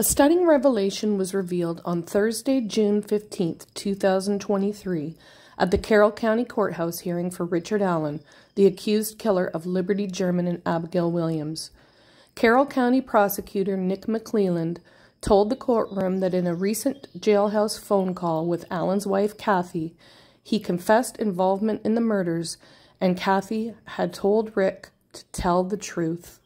A stunning revelation was revealed on Thursday, June 15, 2023, at the Carroll County Courthouse hearing for Richard Allen, the accused killer of Liberty German and Abigail Williams. Carroll County prosecutor Nick McLeland told the courtroom that in a recent jailhouse phone call with Allen's wife Kathy, he confessed involvement in the murders and Kathy had told Rick to tell the truth.